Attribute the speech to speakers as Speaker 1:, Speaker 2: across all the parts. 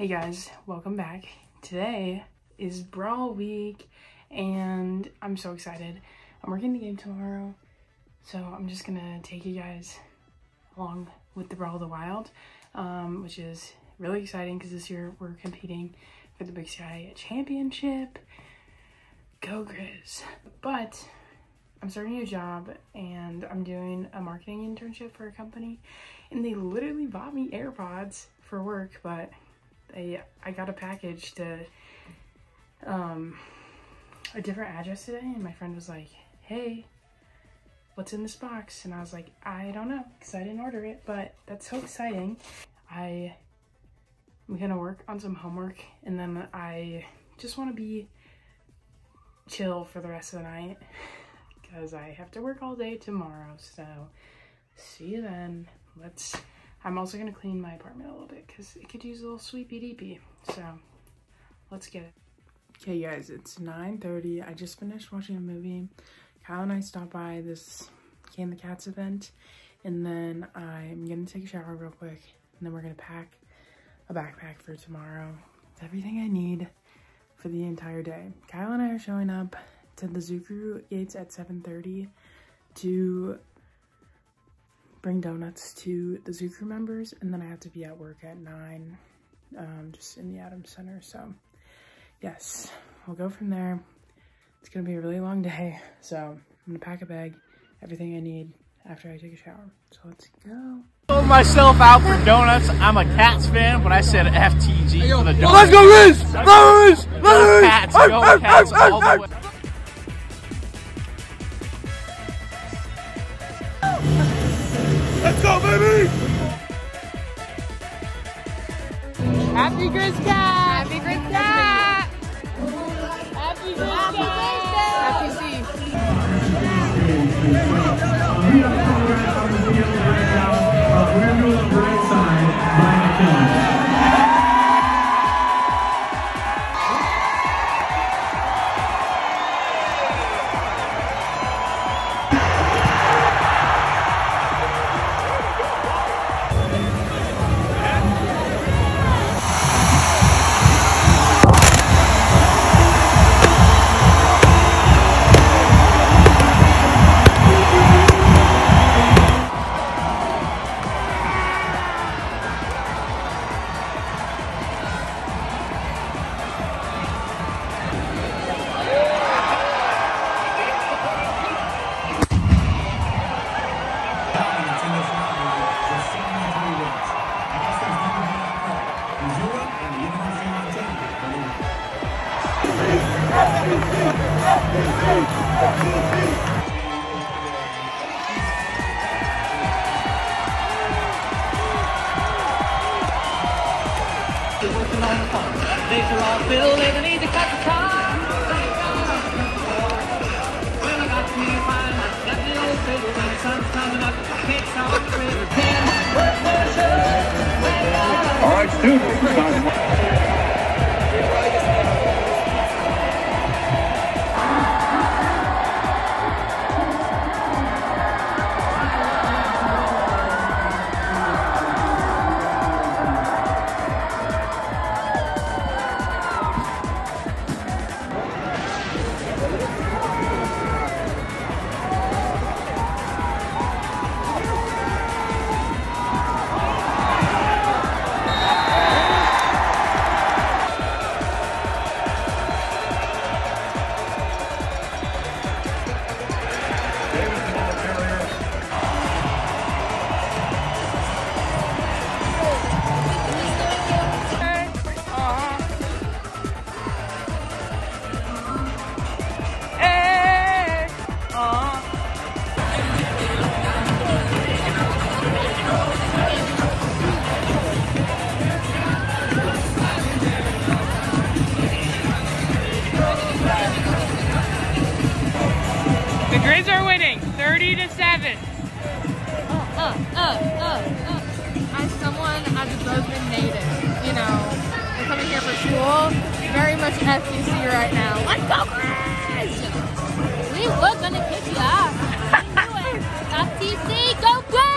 Speaker 1: Hey guys, welcome back. Today is Brawl Week and I'm so excited. I'm working the game tomorrow, so I'm just gonna take you guys along with the Brawl of the Wild, um, which is really exciting because this year we're competing for the Big Sky Championship. Go Grizz! But I'm starting a new job and I'm doing a marketing internship for a company and they literally bought me AirPods for work, but they I got a package to um a different address today and my friend was like, "Hey, what's in this box?" And I was like, "I don't know because I didn't order it, but that's so exciting." I I'm going to work on some homework and then I just want to be chill for the rest of the night because I have to work all day tomorrow. So see you then. Let's, I'm also to clean my apartment a little bit because it could use a little sweepy deepy. So let's get it. Okay guys, it's 9.30. I just finished watching a movie. Kyle and I stopped by this Can the Cats event and then I'm gonna take a shower real quick and then we're gonna pack a backpack for tomorrow. It's everything I need for the entire day. Kyle and I are showing up to the Zoo gates at 7.30 to bring donuts to the Zoo Crew members and then I have to be at work at 9 um, just in the Adams Center. So yes, we'll go from there. It's gonna be a really long day. So I'm gonna pack a bag, everything I need after I take a shower. So let's go.
Speaker 2: Sold myself out for donuts. I'm a Cats fan, but I said FTG for the donuts.
Speaker 3: Let's go, Riz! Let's go,
Speaker 2: Go Cats, go Cats all the way.
Speaker 3: Let's go, baby!
Speaker 4: Happy Grizz Cat! Happy Grizz Cat! Happy Grizz Cat! Happy C.
Speaker 3: All right, students.
Speaker 4: Someone, as a Bozeman native, you know, we're coming here for school, very much FTC right now. Let's go, Grizz! We were gonna kick you out. FTC, go Grizz!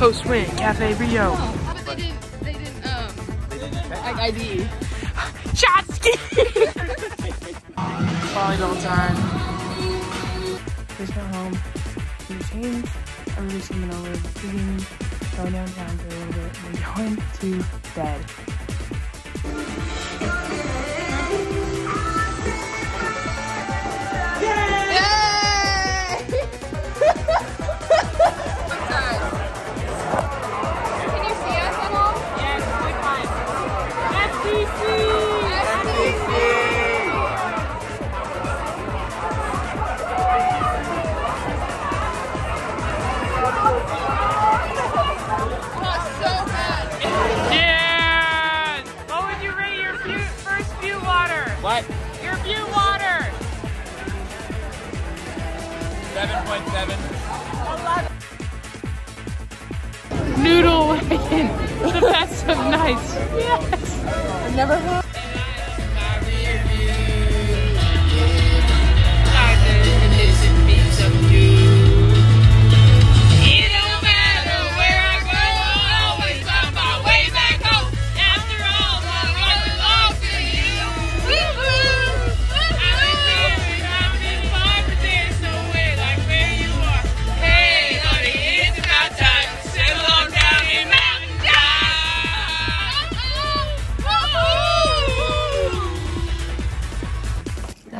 Speaker 3: Rio Swing, Cafe Rio.
Speaker 4: But they didn't, they didn't, um, like ID.
Speaker 3: Shot ski! Volleyball time. Just got home. We changed. Everybody's coming over. Eating. Going downtown for a little bit. And we're going to bed.
Speaker 2: What?
Speaker 3: Your view water!
Speaker 2: 7.7.
Speaker 3: Noodle wagon. The best of nights. Yes.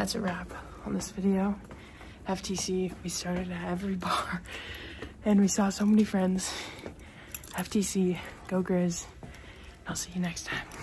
Speaker 3: That's a wrap on this video. FTC, we started at every bar and we saw so many friends. FTC, go Grizz. I'll see you next time.